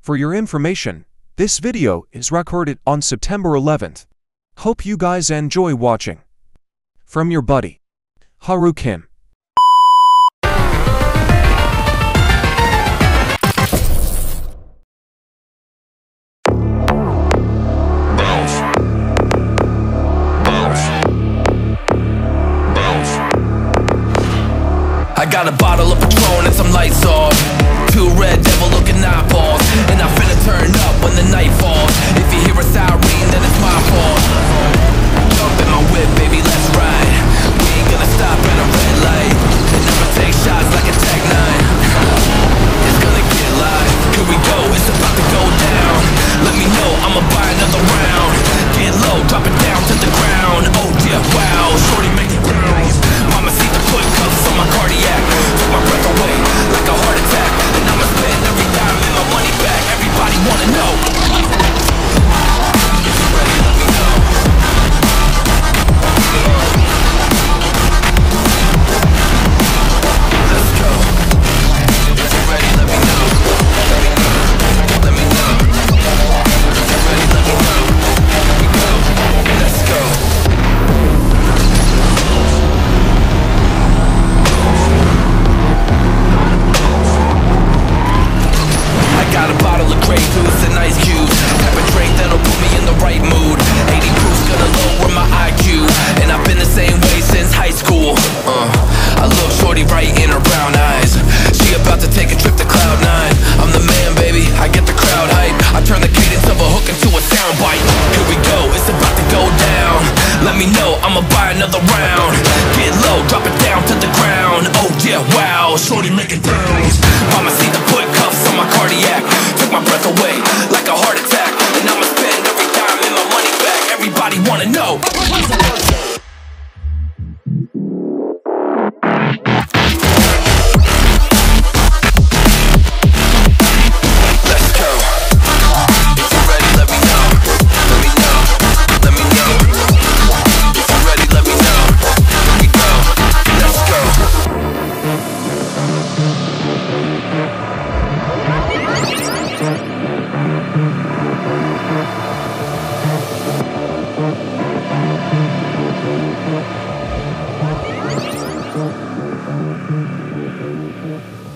For your information, this video is recorded on September 11th. Hope you guys enjoy watching. From your buddy, Haru Kim. I got a bottle of Patron and some lights off two red devil looking eyeballs. And I finna turn up when the night falls. up, buy another round. Get low, drop it down to the ground. Oh yeah, wow, shorty make it Mama see the put cuffs on my cardiac. Took my breath away, like a heart attack. And I'ma spend every dime in my money back. Everybody wanna know. What's the Thank you.